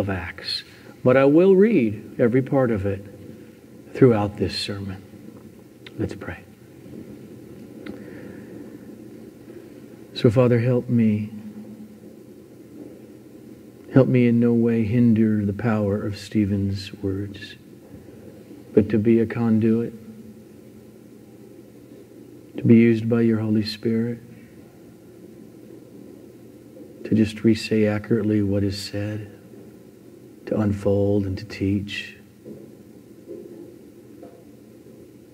of Acts, but I will read every part of it throughout this sermon. Let's pray. So, Father, help me. Help me in no way hinder the power of Stephen's words, but to be a conduit, to be used by your Holy Spirit, to just re accurately what is said to unfold and to teach.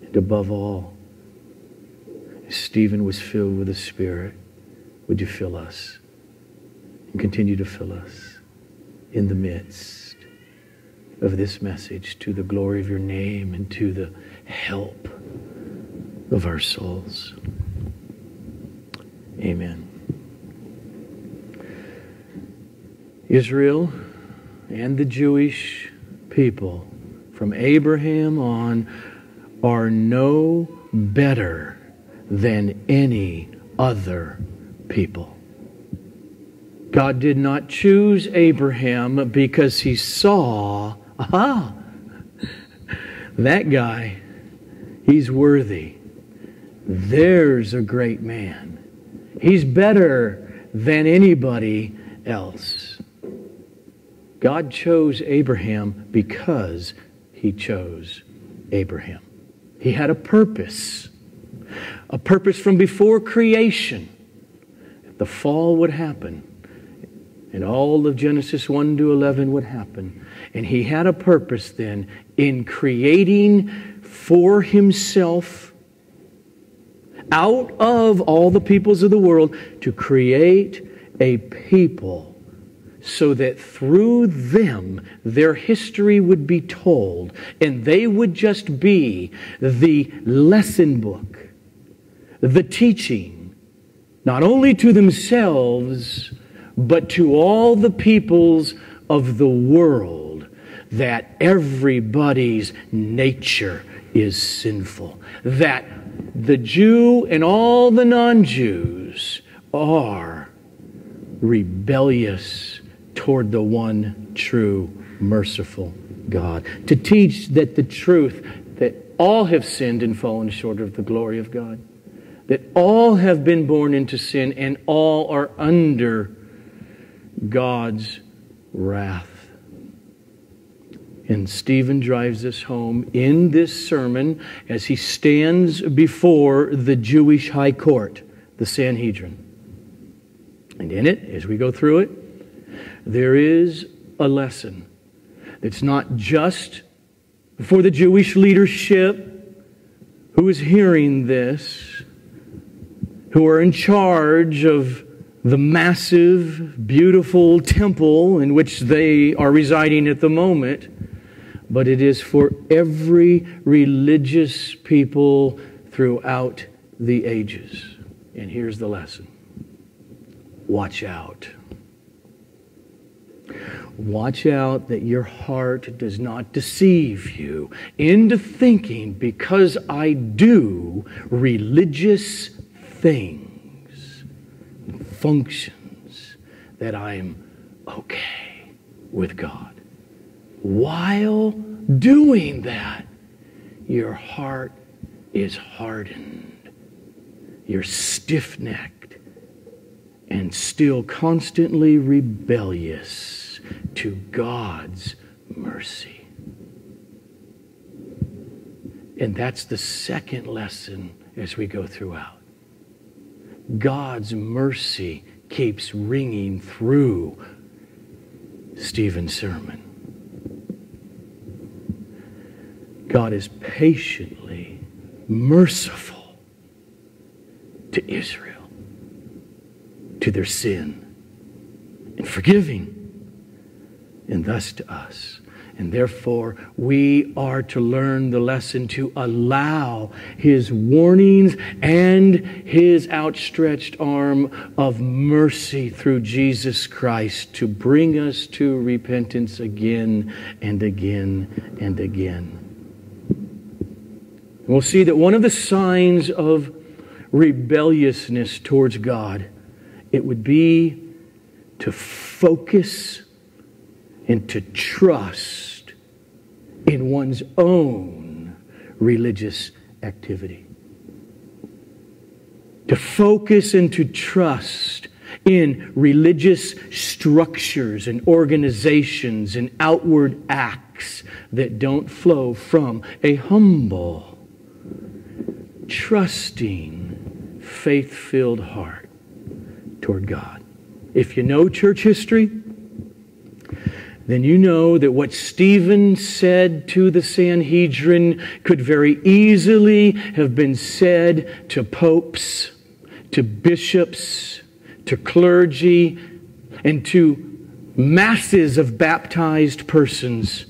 And above all, as Stephen was filled with the Spirit, would you fill us and continue to fill us in the midst of this message to the glory of your name and to the help of our souls. Amen. Israel and the Jewish people from Abraham on are no better than any other people. God did not choose Abraham because he saw, aha, that guy, he's worthy. There's a great man. He's better than anybody else. God chose Abraham because he chose Abraham. He had a purpose, a purpose from before creation. The fall would happen, and all of Genesis 1 to 11 would happen. And he had a purpose then in creating for himself, out of all the peoples of the world, to create a people so that through them their history would be told and they would just be the lesson book, the teaching, not only to themselves, but to all the peoples of the world that everybody's nature is sinful, that the Jew and all the non Jews are rebellious toward the one true, merciful God. To teach that the truth that all have sinned and fallen short of the glory of God, that all have been born into sin and all are under God's wrath. And Stephen drives us home in this sermon as he stands before the Jewish high court, the Sanhedrin. And in it, as we go through it, there is a lesson. It's not just for the Jewish leadership who is hearing this, who are in charge of the massive, beautiful temple in which they are residing at the moment, but it is for every religious people throughout the ages. And here's the lesson watch out. Watch out that your heart does not deceive you into thinking because I do religious things, functions, that I am okay with God. While doing that, your heart is hardened. You're stiff necked and still constantly rebellious to God's mercy. And that's the second lesson as we go throughout. God's mercy keeps ringing through Stephen's sermon. God is patiently merciful to Israel, to their sin, and forgiving and thus to us. And therefore, we are to learn the lesson to allow His warnings and His outstretched arm of mercy through Jesus Christ to bring us to repentance again and again and again. We'll see that one of the signs of rebelliousness towards God, it would be to focus and to trust in one's own religious activity. To focus and to trust in religious structures and organizations and outward acts that don't flow from a humble, trusting, faith filled heart toward God. If you know church history, then you know that what Stephen said to the Sanhedrin could very easily have been said to popes, to bishops, to clergy, and to masses of baptized persons.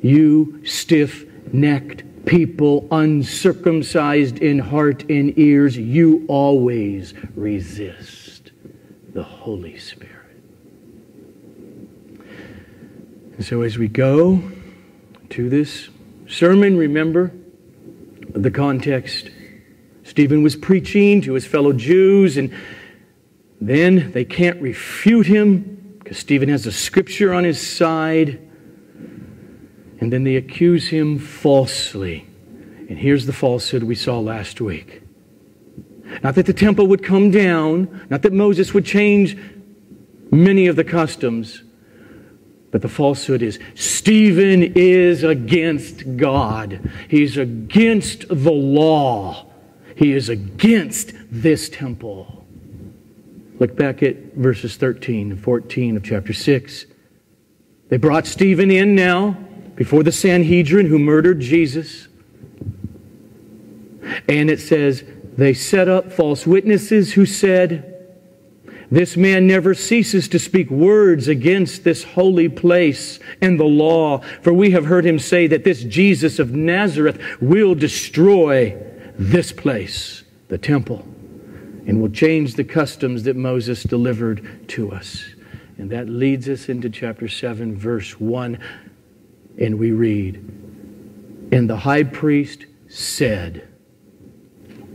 You stiff necked people, uncircumcised in heart and ears, you always resist the Holy Spirit. And so as we go to this sermon, remember the context. Stephen was preaching to his fellow Jews, and then they can't refute him because Stephen has a scripture on his side. And then they accuse him falsely. And here's the falsehood we saw last week. Not that the temple would come down, not that Moses would change many of the customs, but the falsehood is Stephen is against God. He's against the law. He is against this temple. Look back at verses 13 and 14 of chapter 6. They brought Stephen in now before the Sanhedrin who murdered Jesus. And it says, they set up false witnesses who said, This man never ceases to speak words against this holy place and the law, for we have heard him say that this Jesus of Nazareth will destroy this place, the temple, and will change the customs that Moses delivered to us. And that leads us into chapter 7, verse 1. And we read, And the high priest said,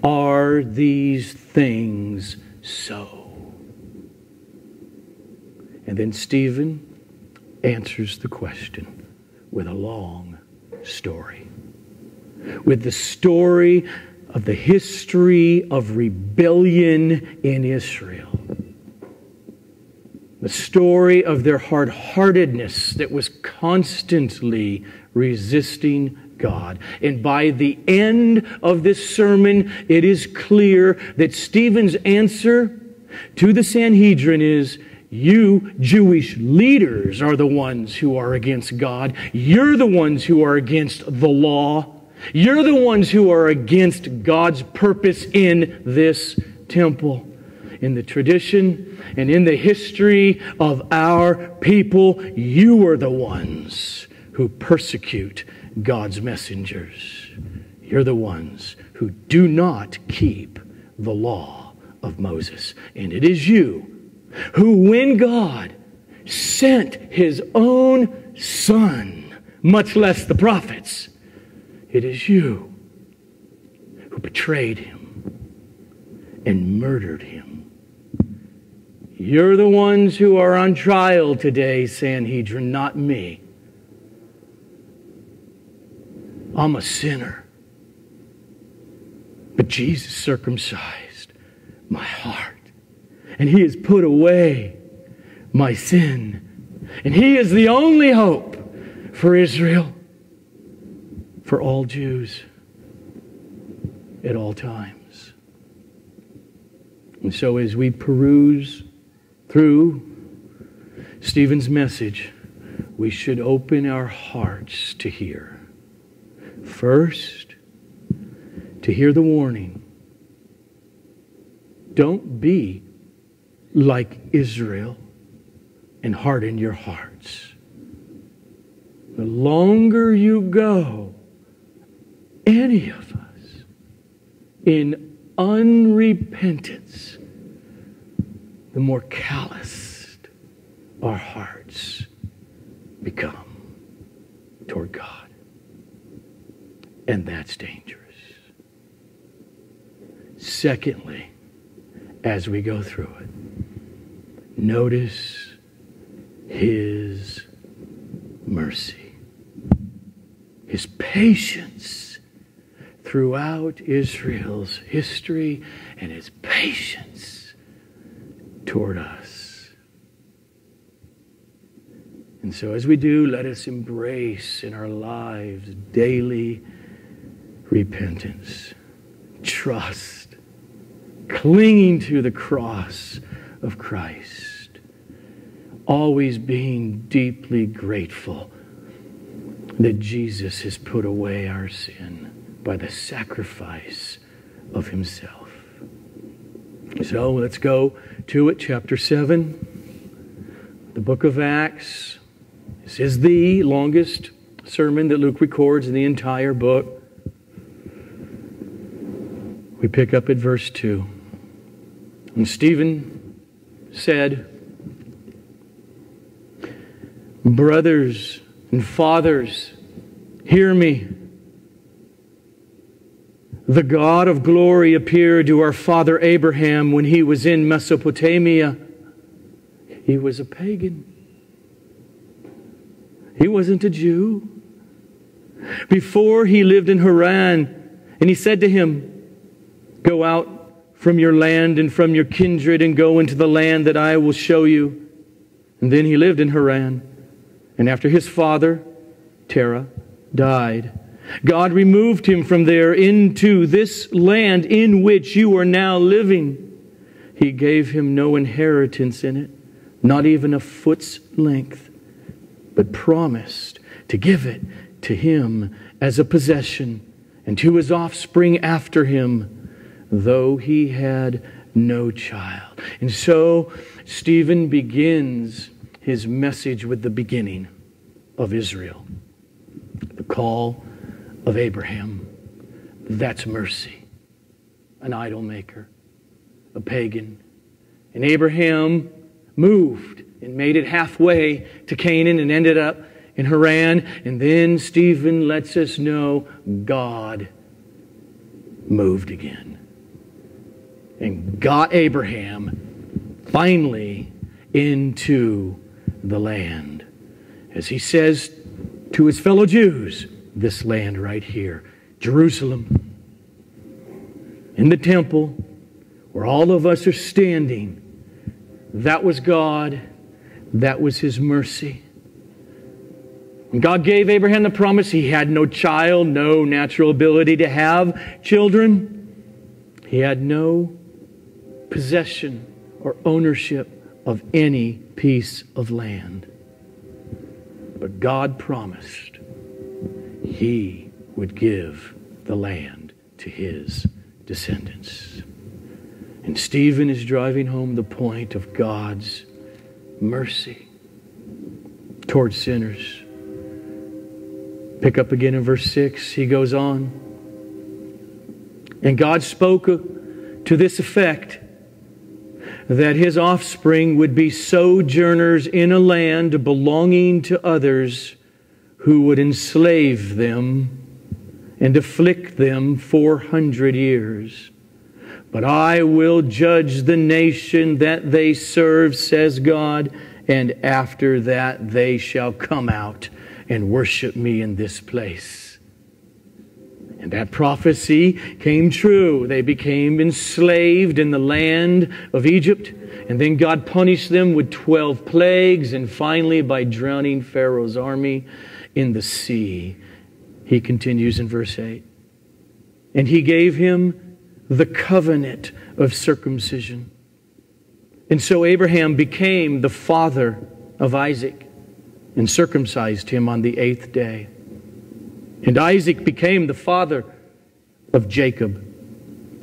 Are these things so? And then Stephen answers the question with a long story. With the story of the history of rebellion in Israel the story of their hard heartedness that was constantly resisting God. And by the end of this sermon, it is clear that Stephen's answer to the Sanhedrin is you Jewish leaders are the ones who are against God. You're the ones who are against the law. You're the ones who are against God's purpose in this temple. In the tradition and in the history of our people, you are the ones who persecute God's messengers. You're the ones who do not keep the law of Moses. And it is you who, when God sent his own son, much less the prophets, it is you who betrayed him and murdered him you're the ones who are on trial today, Sanhedrin, not me. I'm a sinner. But Jesus circumcised my heart, and He has put away my sin. And He is the only hope for Israel, for all Jews, at all times. And so, as we peruse through Stephen's message, we should open our hearts to hear. First, to hear the warning. Don't be like Israel and harden your hearts. The longer you go, any of us, in unrepentance, the more calloused our hearts become toward God. And that's dangerous. Secondly, as we go through it, notice his mercy. His patience throughout Israel's history and his patience toward us. And so, as we do, let us embrace in our lives daily repentance, trust, clinging to the cross of Christ, always being deeply grateful that Jesus has put away our sin by the sacrifice of himself. So let's go to it, chapter 7, the book of Acts. This is the longest sermon that Luke records in the entire book. We pick up at verse 2. And Stephen said, Brothers and fathers, hear me. The God of glory appeared to our father Abraham when he was in Mesopotamia. He was a pagan. He wasn't a Jew. Before he lived in Haran, and he said to him, Go out from your land and from your kindred and go into the land that I will show you. And then he lived in Haran. And after his father, Terah, died, God removed him from there into this land in which you are now living. He gave him no inheritance in it, not even a foot's length, but promised to give it to him as a possession and to his offspring after him though he had no child. And so Stephen begins his message with the beginning of Israel, the call of Abraham. That's mercy. An idol maker, a pagan. And Abraham moved and made it halfway to Canaan and ended up in Haran. And then Stephen lets us know God moved again and got Abraham finally into the land. As he says to his fellow Jews, this land right here, Jerusalem, in the temple where all of us are standing, that was God, that was his mercy. And God gave Abraham the promise. He had no child, no natural ability to have children. He had no possession or ownership of any piece of land. But God promised He would give the land to His descendants. And Stephen is driving home the point of God's mercy towards sinners. Pick up again in verse 6. He goes on. And God spoke to this effect that his offspring would be sojourners in a land belonging to others who would enslave them and afflict them 400 years. But I will judge the nation that they serve, says God, and after that they shall come out and worship me in this place. And that prophecy came true. They became enslaved in the land of Egypt. And then God punished them with 12 plagues and finally by drowning Pharaoh's army in the sea. He continues in verse 8. And he gave him the covenant of circumcision. And so Abraham became the father of Isaac and circumcised him on the eighth day. And Isaac became the father of Jacob.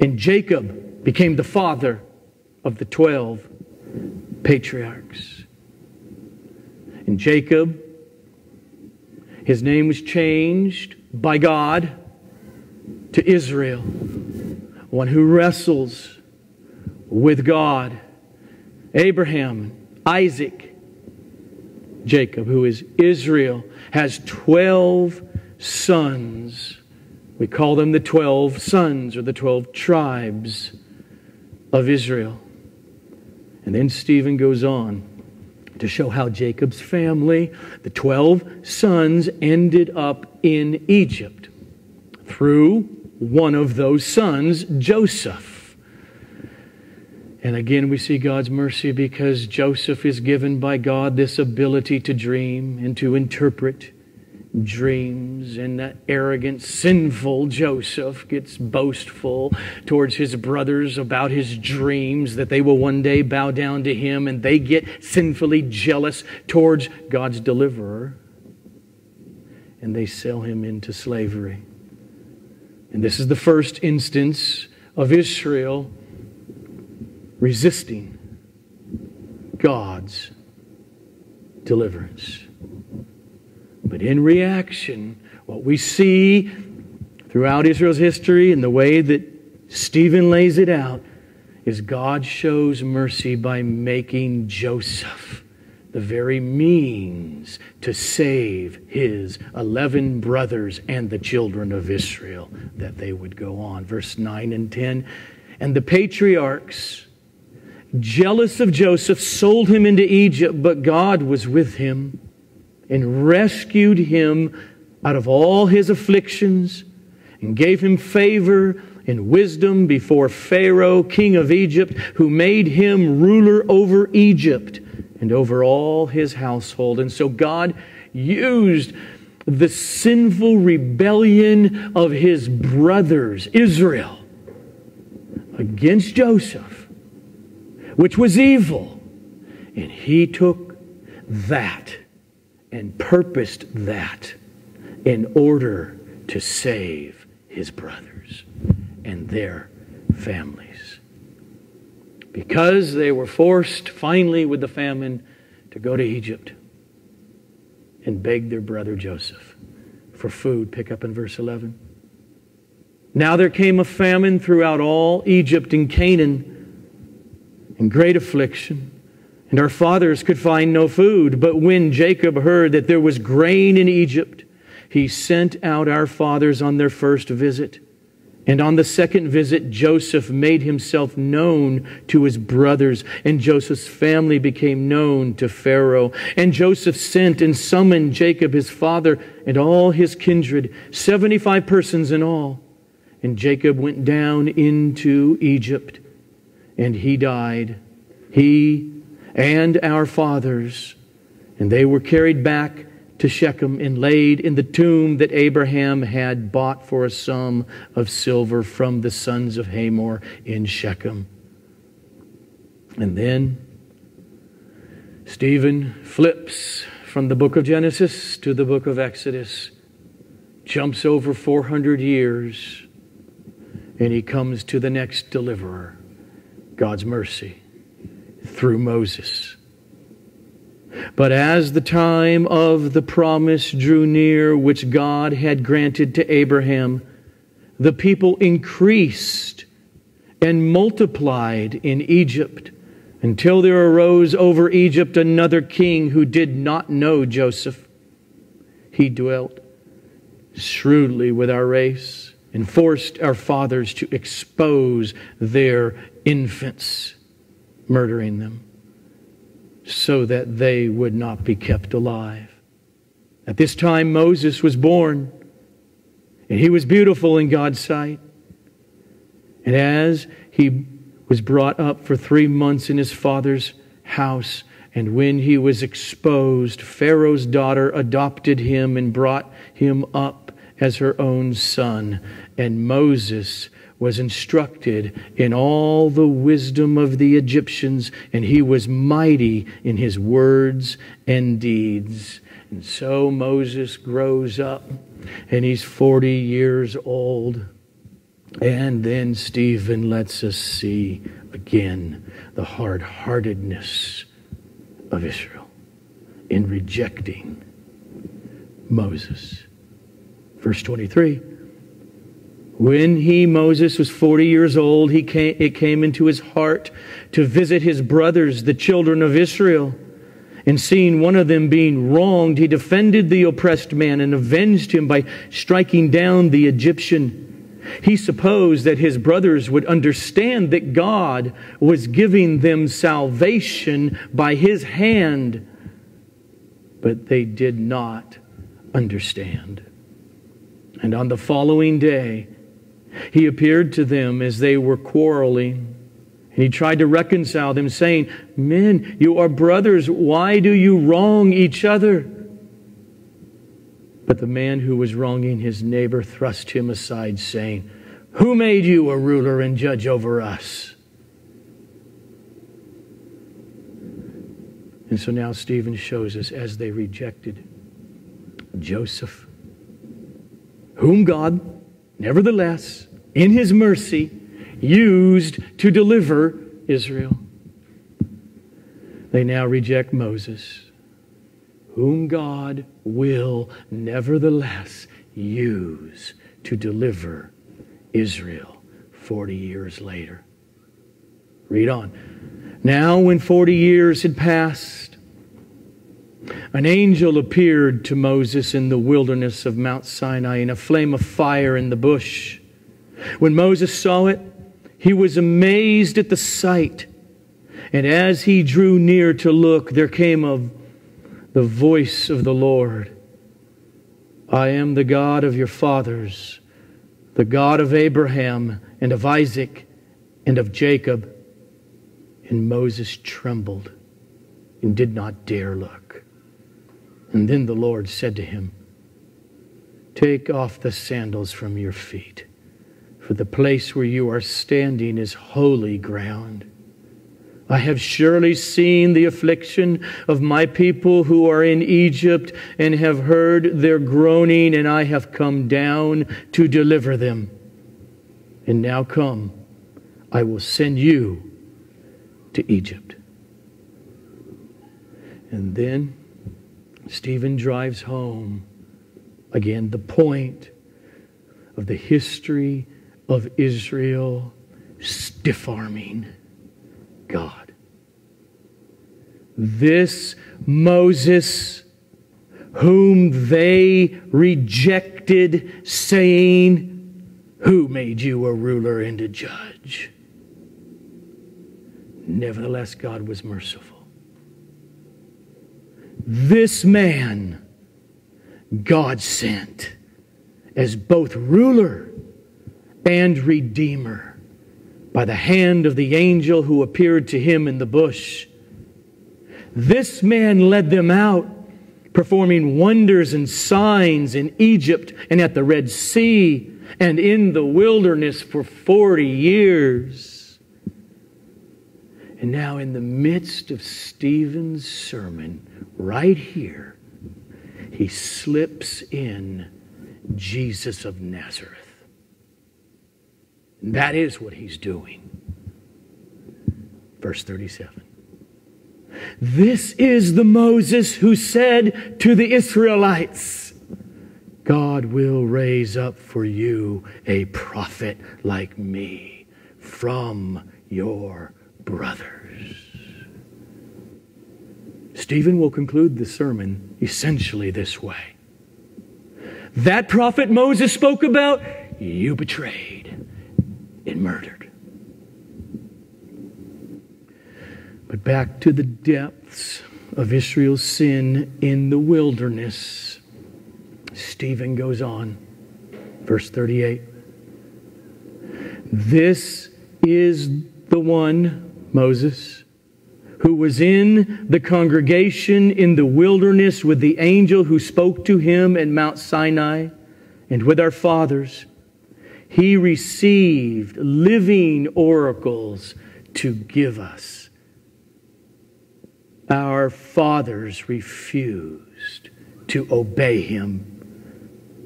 And Jacob became the father of the 12 patriarchs. And Jacob, his name was changed by God to Israel, one who wrestles with God. Abraham, Isaac, Jacob, who is Israel, has 12 sons. We call them the 12 sons or the 12 tribes of Israel. And then Stephen goes on to show how Jacob's family, the 12 sons, ended up in Egypt through one of those sons, Joseph. And again, we see God's mercy because Joseph is given by God this ability to dream and to interpret dreams, and that arrogant, sinful Joseph gets boastful towards his brothers about his dreams that they will one day bow down to him, and they get sinfully jealous towards God's deliverer, and they sell him into slavery. And this is the first instance of Israel resisting God's deliverance. But in reaction, what we see throughout Israel's history and the way that Stephen lays it out is God shows mercy by making Joseph the very means to save his 11 brothers and the children of Israel that they would go on. Verse 9 and 10. And the patriarchs, jealous of Joseph, sold him into Egypt, but God was with him and rescued him out of all his afflictions and gave him favor and wisdom before Pharaoh, king of Egypt, who made him ruler over Egypt and over all his household. And so God used the sinful rebellion of his brothers, Israel, against Joseph, which was evil. And he took that and purposed that in order to save his brothers and their families. Because they were forced finally with the famine to go to Egypt and beg their brother Joseph for food. Pick up in verse 11. Now there came a famine throughout all Egypt and Canaan, and great affliction and our fathers could find no food. But when Jacob heard that there was grain in Egypt, he sent out our fathers on their first visit. And on the second visit, Joseph made himself known to his brothers, and Joseph's family became known to Pharaoh. And Joseph sent and summoned Jacob, his father, and all his kindred, 75 persons in all. And Jacob went down into Egypt, and he died, he and our fathers. And they were carried back to Shechem and laid in the tomb that Abraham had bought for a sum of silver from the sons of Hamor in Shechem. And then Stephen flips from the book of Genesis to the book of Exodus, jumps over 400 years, and he comes to the next deliverer God's mercy through Moses. But as the time of the promise drew near, which God had granted to Abraham, the people increased and multiplied in Egypt until there arose over Egypt another king who did not know Joseph. He dwelt shrewdly with our race and forced our fathers to expose their infants murdering them so that they would not be kept alive. At this time, Moses was born, and he was beautiful in God's sight. And as he was brought up for three months in his father's house, and when he was exposed, Pharaoh's daughter adopted him and brought him up as her own son. And Moses was instructed in all the wisdom of the Egyptians, and he was mighty in his words and deeds. And so Moses grows up, and he's 40 years old. And then Stephen lets us see again the hard heartedness of Israel in rejecting Moses. Verse 23 when he, Moses, was 40 years old, he came, it came into his heart to visit his brothers, the children of Israel. And seeing one of them being wronged, he defended the oppressed man and avenged him by striking down the Egyptian. He supposed that his brothers would understand that God was giving them salvation by his hand but they did not understand. And on the following day, he appeared to them as they were quarreling. And he tried to reconcile them, saying, Men, you are brothers. Why do you wrong each other? But the man who was wronging his neighbor thrust him aside, saying, Who made you a ruler and judge over us? And so now Stephen shows us as they rejected Joseph, whom God, nevertheless, in his mercy, used to deliver Israel. They now reject Moses, whom God will nevertheless use to deliver Israel 40 years later. Read on. Now, when 40 years had passed, an angel appeared to Moses in the wilderness of Mount Sinai in a flame of fire in the bush. When Moses saw it, he was amazed at the sight. And as he drew near to look, there came of the voice of the Lord I am the God of your fathers, the God of Abraham and of Isaac and of Jacob. And Moses trembled and did not dare look. And then the Lord said to him, Take off the sandals from your feet, for the place where you are standing is holy ground. I have surely seen the affliction of my people who are in Egypt and have heard their groaning, and I have come down to deliver them. And now come, I will send you to Egypt. And then Stephen drives home again the point of the history of Israel stiff arming God. This Moses, whom they rejected, saying, Who made you a ruler and a judge? Nevertheless, God was merciful. This man, God sent as both ruler and redeemer by the hand of the angel who appeared to him in the bush. This man led them out, performing wonders and signs in Egypt and at the Red Sea and in the wilderness for 40 years. And now, in the midst of Stephen's sermon, right here, he slips in Jesus of Nazareth. And that is what he's doing. Verse 37. This is the Moses who said to the Israelites, God will raise up for you a prophet like me from your brothers. Stephen will conclude the sermon essentially this way That prophet Moses spoke about, you betrayed and murdered. But back to the depths of Israel's sin in the wilderness, Stephen goes on. Verse 38. This is the one Moses, who was in the congregation in the wilderness with the angel who spoke to him at Mount Sinai and with our fathers, he received living oracles to give us. Our fathers refused to obey him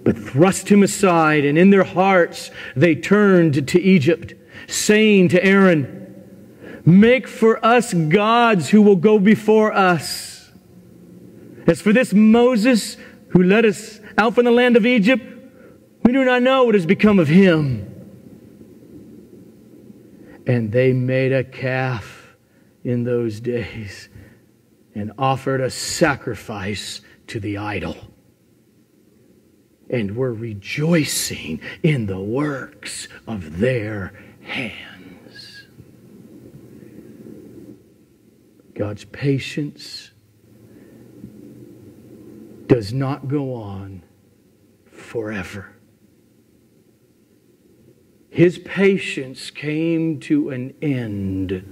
but thrust him aside, and in their hearts they turned to Egypt, saying to Aaron, Make for us gods who will go before us. As for this Moses who led us out from the land of Egypt, we do not know what has become of him. And they made a calf in those days and offered a sacrifice to the idol. And were rejoicing in the works of their hands. God's patience does not go on forever. His patience came to an end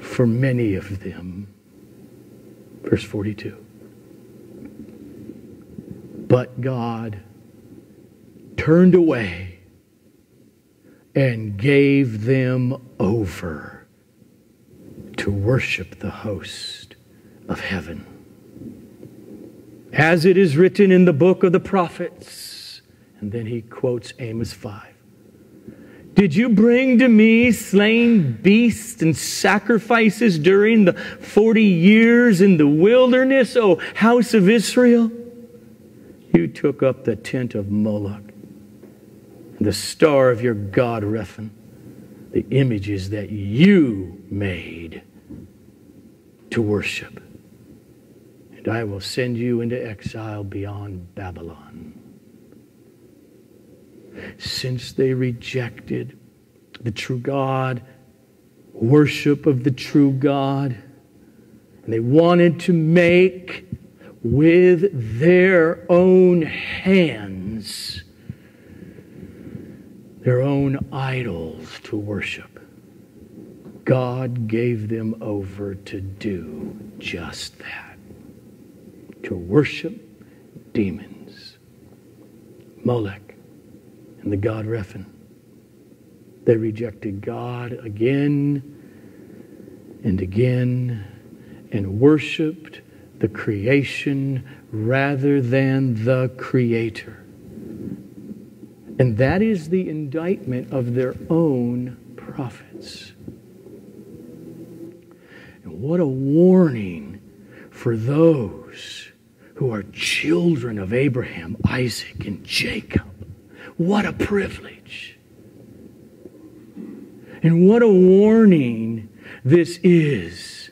for many of them. Verse 42. But God turned away and gave them over to worship the host of heaven. As it is written in the book of the prophets. And then he quotes Amos 5. Did you bring to me slain beasts and sacrifices during the 40 years in the wilderness, O house of Israel? You took up the tent of Moloch, the star of your god Rephan, the images that you made to worship. And I will send you into exile beyond Babylon. Since they rejected the true God, worship of the true God, and they wanted to make with their own hands their own idols to worship. God gave them over to do just that to worship demons. Molech and the god Rephan. They rejected God again and again and worshiped the creation rather than the creator. And that is the indictment of their own prophets. And what a warning for those who are children of Abraham, Isaac, and Jacob. What a privilege. And what a warning this is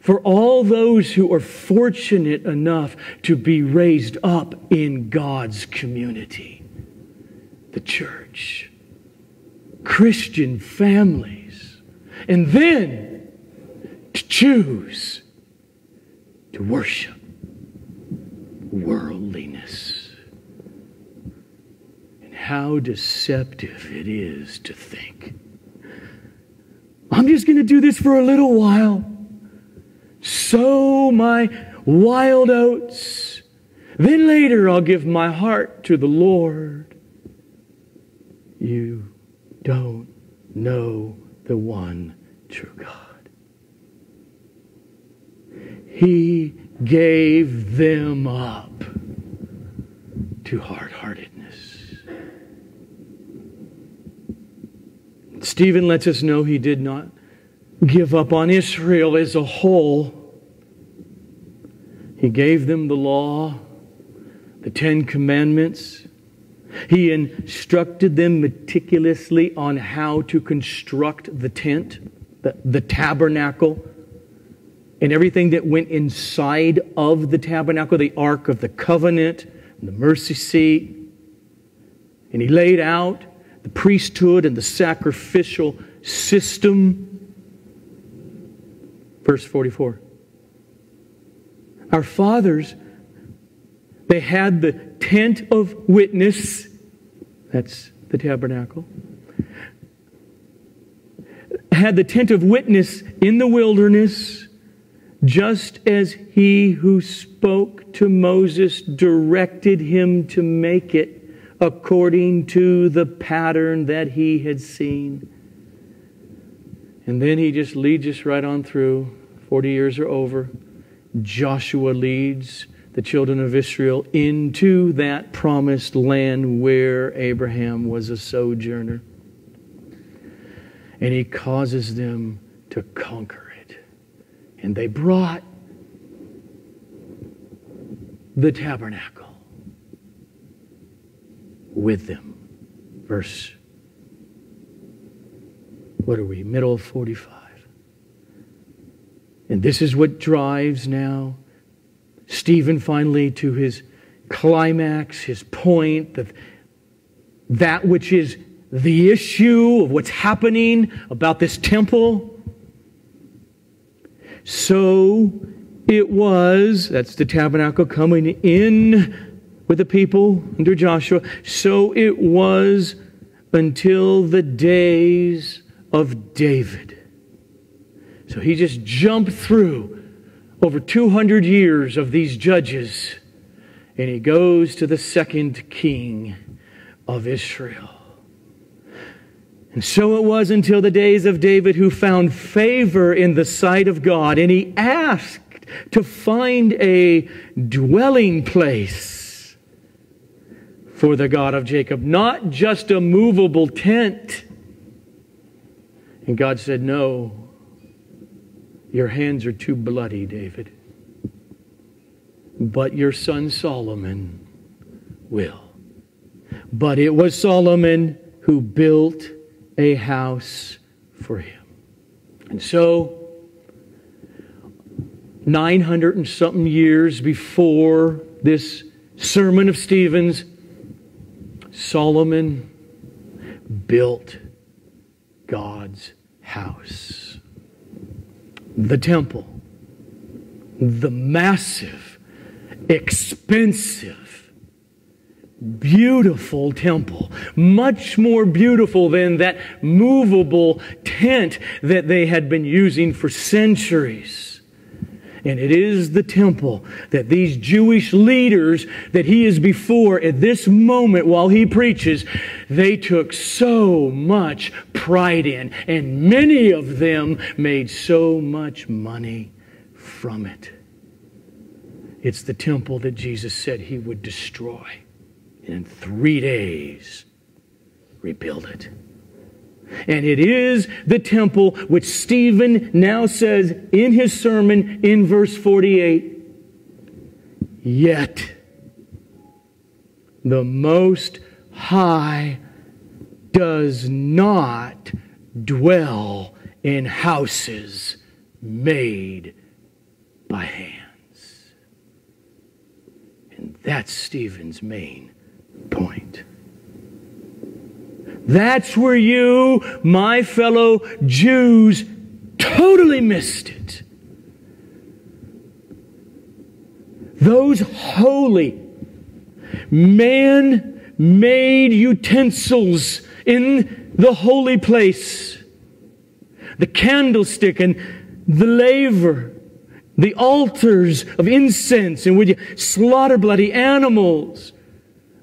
for all those who are fortunate enough to be raised up in God's community, the church, Christian families, and then to choose to worship worldliness. And how deceptive it is to think, I'm just going to do this for a little while sow my wild oats. Then later I'll give my heart to the Lord. You don't know the one true God. He gave them up to hard heartedness. Stephen lets us know he did not give up on Israel as a whole. He gave them the law, the Ten Commandments. He instructed them meticulously on how to construct the tent, the, the tabernacle, and everything that went inside of the tabernacle the Ark of the Covenant, the mercy seat. And he laid out the priesthood and the sacrificial system Verse 44. Our fathers, they had the tent of witness, that's the tabernacle, had the tent of witness in the wilderness, just as he who spoke to Moses directed him to make it according to the pattern that he had seen. And then he just leads us right on through. 40 years are over. Joshua leads the children of Israel into that promised land where Abraham was a sojourner. And he causes them to conquer it. And they brought the tabernacle with them. Verse what are we, middle of 45? And this is what drives now Stephen finally to his climax, his point, that that which is the issue of what's happening about this temple. So it was, that's the tabernacle coming in with the people under Joshua, so it was until the days of David. So he just jumped through over 200 years of these judges, and he goes to the second king of Israel. And so it was until the days of David, who found favor in the sight of God, and he asked to find a dwelling place for the God of Jacob, not just a movable tent. And God said, No, your hands are too bloody, David. But your son Solomon will. But it was Solomon who built a house for him. And so, 900 and something years before this sermon of Stephen's, Solomon built God's house. The temple, the massive, expensive, beautiful temple, much more beautiful than that movable tent that they had been using for centuries. And it is the temple that these Jewish leaders that he is before at this moment while he preaches, they took so much pride in. And many of them made so much money from it. It's the temple that Jesus said he would destroy And in three days rebuild it. And it is the temple which Stephen now says in his sermon in verse 48 Yet the Most High does not dwell in houses made by hands. And that's Stephen's main point. That's where you, my fellow Jews, totally missed it. Those holy, man made utensils in the holy place, the candlestick and the laver, the altars of incense in which you slaughter bloody animals,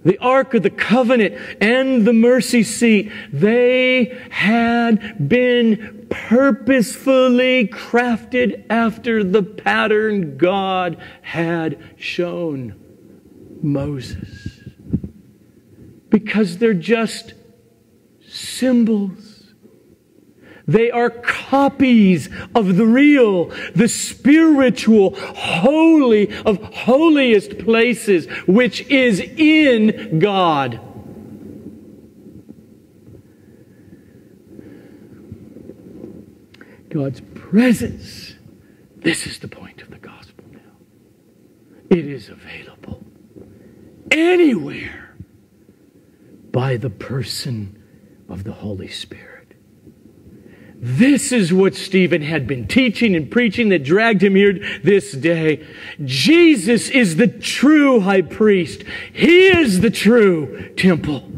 the Ark of the Covenant and the mercy seat, they had been purposefully crafted after the pattern God had shown Moses. Because they're just symbols. They are copies of the real, the spiritual, holy of holiest places, which is in God. God's presence. This is the point of the gospel now. It is available anywhere by the person of the Holy Spirit. This is what Stephen had been teaching and preaching that dragged him here this day. Jesus is the true high priest. He is the true temple.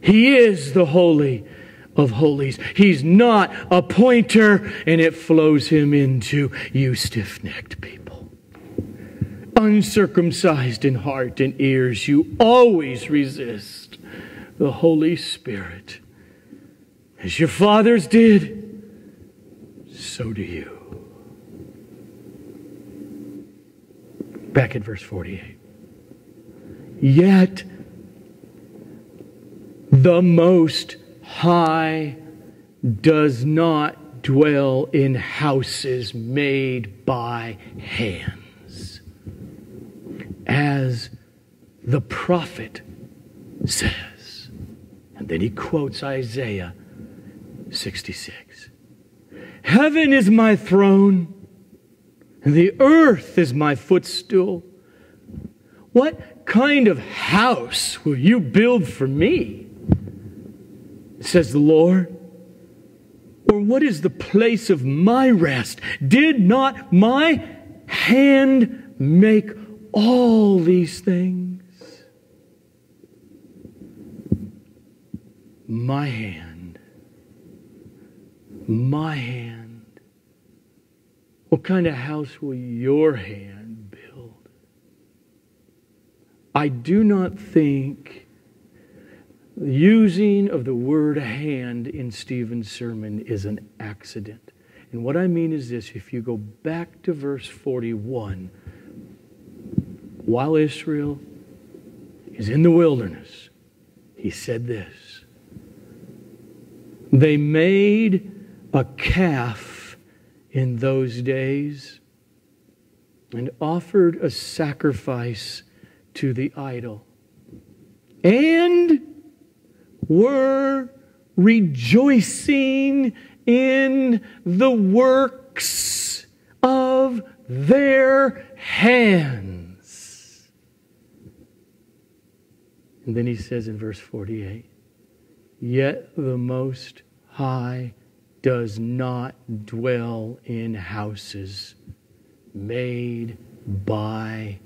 He is the holy of holies. He's not a pointer and it flows him into you stiff-necked people. Uncircumcised in heart and ears, you always resist the Holy Spirit as your fathers did, so do you. Back at verse 48. Yet the Most High does not dwell in houses made by hands, as the prophet says. And then he quotes Isaiah 66. Heaven is my throne, and the earth is my footstool. What kind of house will you build for me? Says the Lord. Or what is the place of my rest? Did not my hand make all these things? My hand. My hand. What kind of house will your hand build? I do not think the using of the word hand in Stephen's sermon is an accident. And what I mean is this if you go back to verse 41, while Israel is in the wilderness, he said this They made a calf in those days and offered a sacrifice to the idol and were rejoicing in the works of their hands. And then he says in verse 48 Yet the Most High does not dwell in houses made by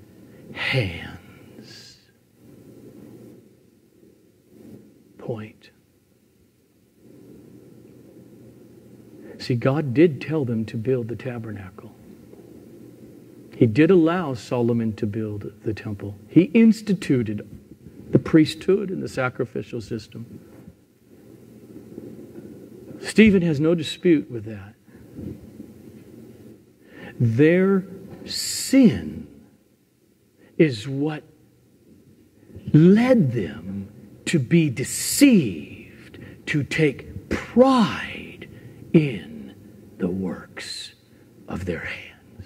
hands. Point. See, God did tell them to build the tabernacle. He did allow Solomon to build the temple. He instituted the priesthood and the sacrificial system. Stephen has no dispute with that. Their sin is what led them to be deceived, to take pride in the works of their hands.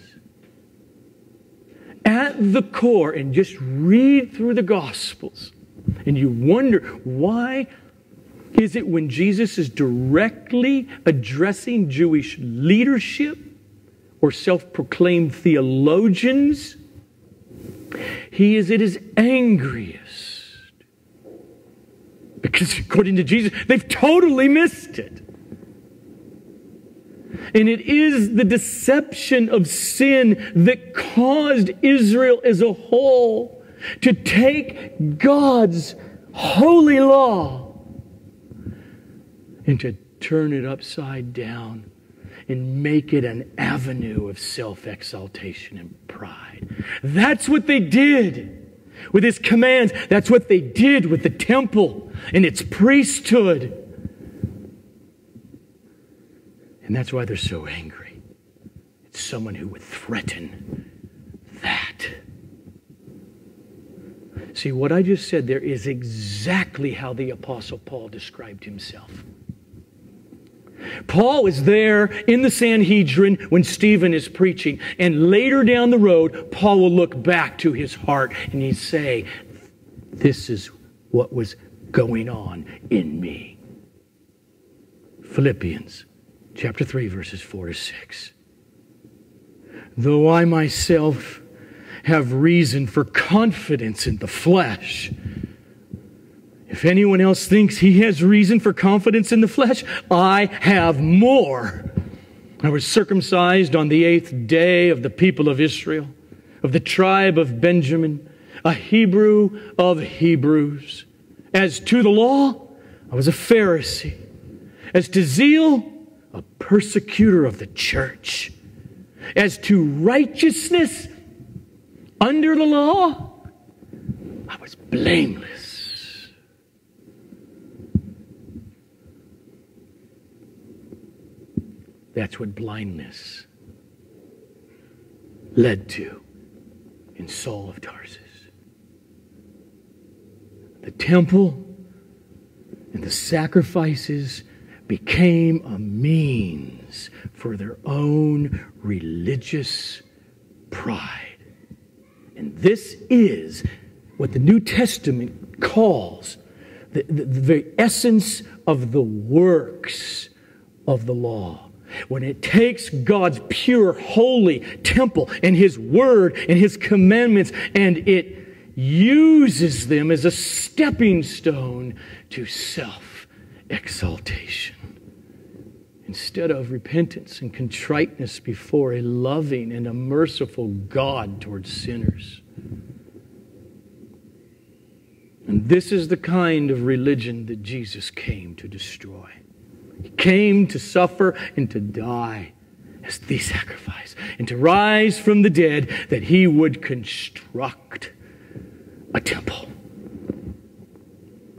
At the core, and just read through the Gospels, and you wonder why is it when Jesus is directly addressing Jewish leadership or self proclaimed theologians? He is at his angriest. Because according to Jesus, they've totally missed it. And it is the deception of sin that caused Israel as a whole to take God's holy law and to turn it upside down and make it an avenue of self exaltation and pride. That's what they did with his commands. That's what they did with the temple and its priesthood. And that's why they're so angry. It's someone who would threaten that. See, what I just said there is exactly how the Apostle Paul described himself. Paul is there in the Sanhedrin when Stephen is preaching. And later down the road, Paul will look back to his heart and he'd say, This is what was going on in me. Philippians chapter 3, verses 4 to 6. Though I myself have reason for confidence in the flesh, if anyone else thinks he has reason for confidence in the flesh, I have more. I was circumcised on the eighth day of the people of Israel, of the tribe of Benjamin, a Hebrew of Hebrews. As to the law, I was a Pharisee. As to zeal, a persecutor of the church. As to righteousness under the law, I was blameless. That's what blindness led to in Saul of Tarsus. The temple and the sacrifices became a means for their own religious pride. And this is what the New Testament calls the, the, the very essence of the works of the law when it takes God's pure, holy temple and His Word and His commandments and it uses them as a stepping stone to self exaltation instead of repentance and contriteness before a loving and a merciful God towards sinners. And this is the kind of religion that Jesus came to destroy. He came to suffer and to die as the sacrifice, and to rise from the dead that he would construct a temple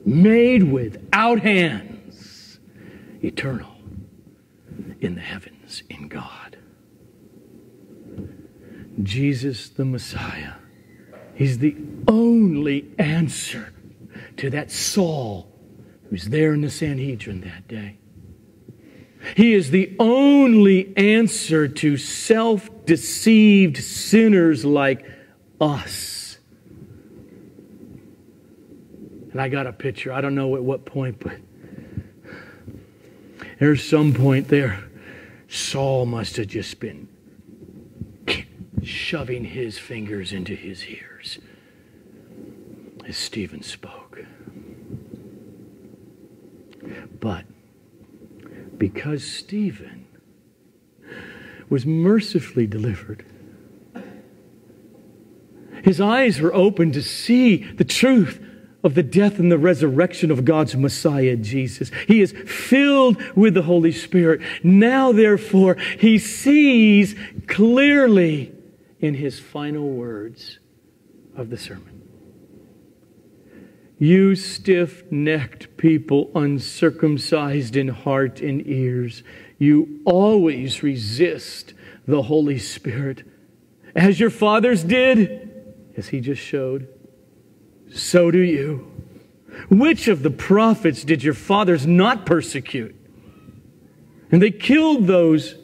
made without hands, eternal in the heavens in God. Jesus the Messiah. He's the only answer to that Saul who's there in the Sanhedrin that day. He is the only answer to self deceived sinners like us. And I got a picture. I don't know at what point, but there's some point there. Saul must have just been shoving his fingers into his ears as Stephen spoke. But because Stephen was mercifully delivered, his eyes were open to see the truth of the death and the resurrection of God's Messiah, Jesus. He is filled with the Holy Spirit. Now, therefore, he sees clearly in his final words of the sermon. You stiff necked people, uncircumcised in heart and ears, you always resist the Holy Spirit. As your fathers did, as he just showed, so do you. Which of the prophets did your fathers not persecute? And they killed those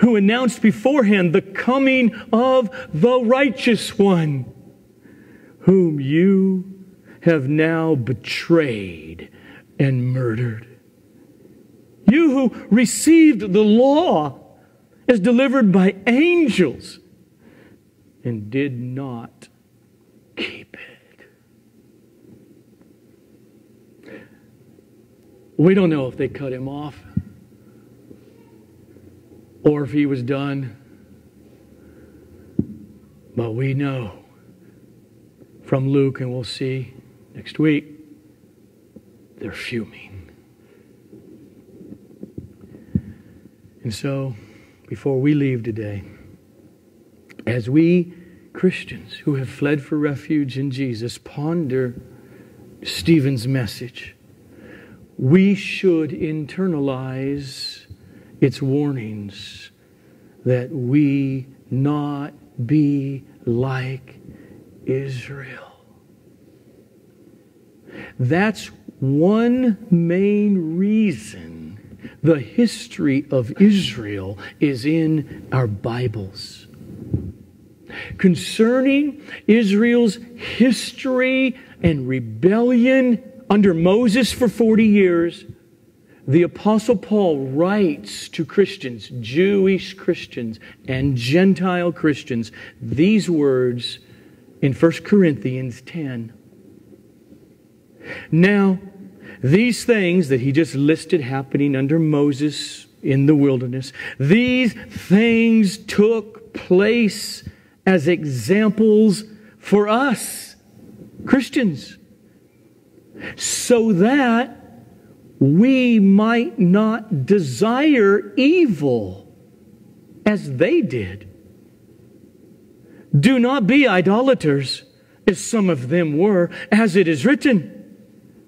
who announced beforehand the coming of the righteous one, whom you have now betrayed and murdered. You who received the law as delivered by angels and did not keep it. We don't know if they cut him off or if he was done, but we know from Luke, and we'll see next week, they're fuming. And so, before we leave today, as we Christians who have fled for refuge in Jesus ponder Stephen's message, we should internalize its warnings that we not be like Israel. That's one main reason the history of Israel is in our Bibles. Concerning Israel's history and rebellion under Moses for 40 years, the Apostle Paul writes to Christians, Jewish Christians and Gentile Christians, these words in 1 Corinthians 10. Now, these things that he just listed happening under Moses in the wilderness, these things took place as examples for us, Christians, so that we might not desire evil as they did. Do not be idolaters, as some of them were, as it is written.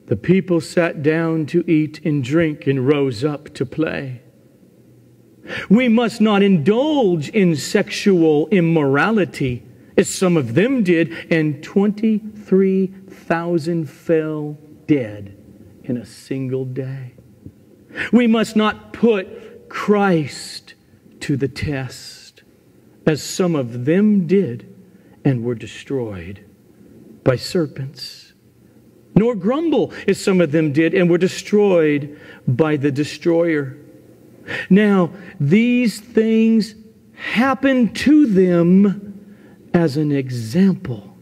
The people sat down to eat and drink and rose up to play. We must not indulge in sexual immorality, as some of them did, and 23,000 fell dead in a single day. We must not put Christ to the test, as some of them did and were destroyed by serpents nor grumble as some of them did and were destroyed by the destroyer. Now, these things happened to them as an example,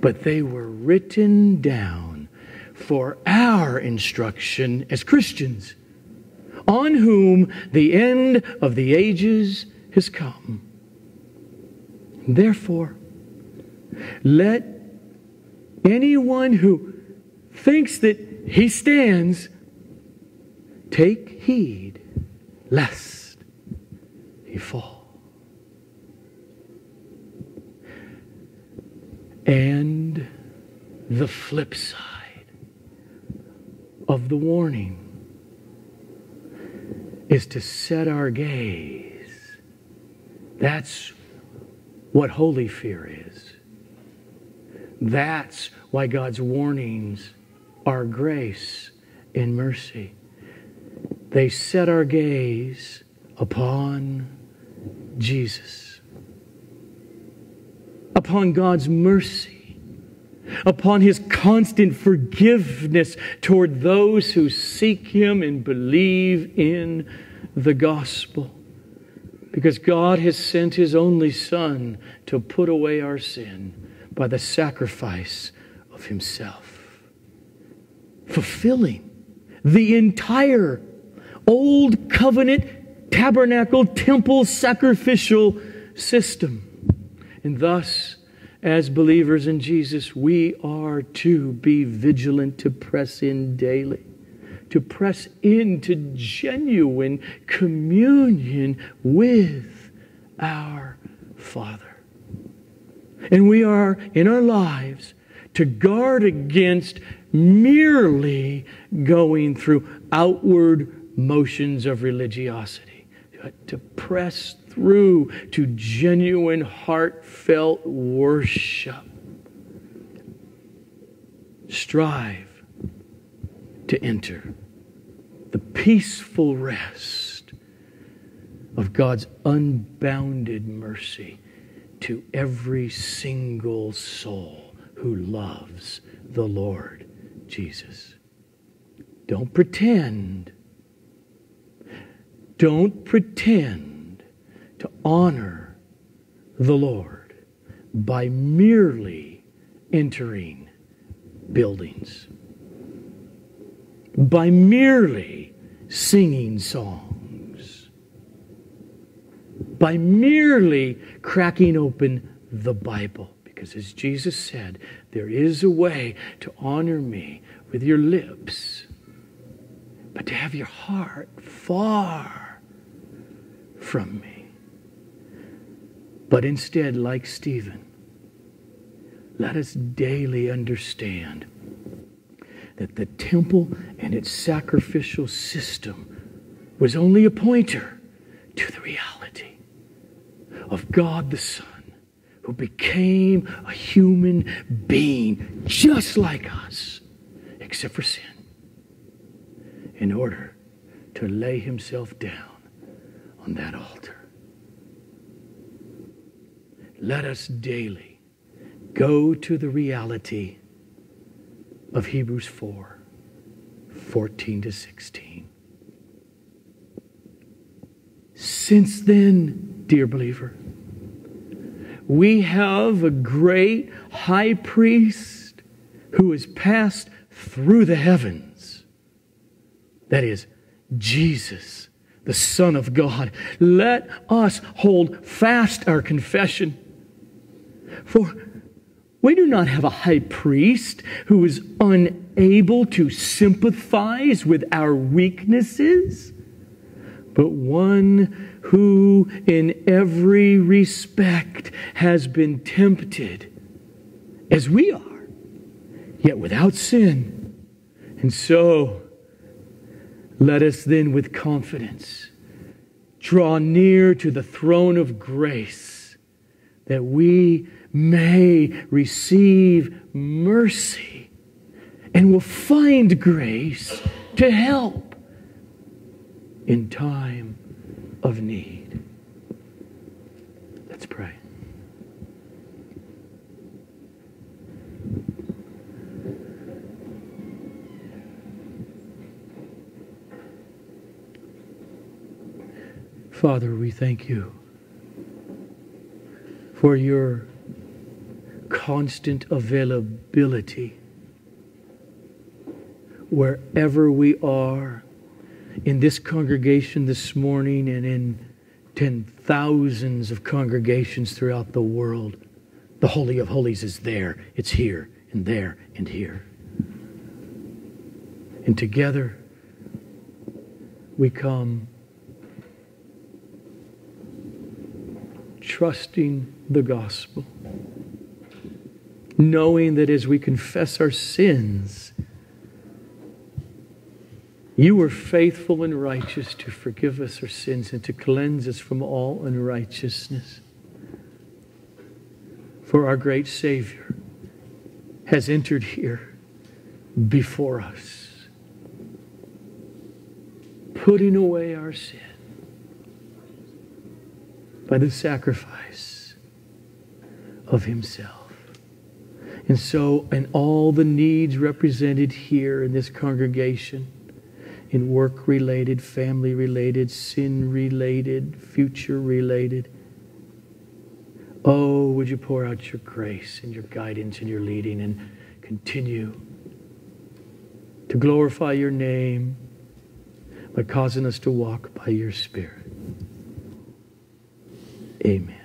but they were written down for our instruction as Christians, on whom the end of the ages has come. Therefore, let anyone who thinks that he stands take heed lest he fall. And the flip side of the warning is to set our gaze. That's what holy fear is. That's why God's warnings are grace and mercy. They set our gaze upon Jesus, upon God's mercy, upon His constant forgiveness toward those who seek Him and believe in the gospel. Because God has sent His only Son to put away our sin by the sacrifice of Himself, fulfilling the entire Old Covenant tabernacle, temple, sacrificial system. And thus, as believers in Jesus, we are to be vigilant to press in daily, to press into genuine communion with our Father. And we are in our lives to guard against merely going through outward motions of religiosity, to press through to genuine, heartfelt worship. Strive to enter the peaceful rest of God's unbounded mercy to every single soul who loves the Lord Jesus. Don't pretend don't pretend to honor the Lord by merely entering buildings, by merely singing songs, by merely cracking open the Bible. Because as Jesus said, there is a way to honor me with your lips, but to have your heart far from me. But instead, like Stephen, let us daily understand that the temple and its sacrificial system was only a pointer to the reality of God the Son, who became a human being just like us, except for sin, in order to lay himself down on that altar. Let us daily go to the reality of Hebrews 4 14 to 16. Since then, dear believer, we have a great high priest who has passed through the heavens. That is, Jesus the Son of God. Let us hold fast our confession. For we do not have a high priest who is unable to sympathize with our weaknesses, but one who in every respect has been tempted as we are, yet without sin. And so, let us then, with confidence, draw near to the throne of grace that we may receive mercy and will find grace to help in time of need. Let's pray. Father, we thank you for your constant availability wherever we are in this congregation this morning and in ten thousands of congregations throughout the world. The Holy of Holies is there. It's here and there and here. And together we come trusting the gospel, knowing that as we confess our sins, you are faithful and righteous to forgive us our sins and to cleanse us from all unrighteousness. For our great Savior has entered here before us, putting away our sin by the sacrifice of Himself. And so, in all the needs represented here in this congregation, in work related, family related, sin related, future related. Oh, would you pour out your grace and your guidance and your leading and continue to glorify your name by causing us to walk by your Spirit. Amen.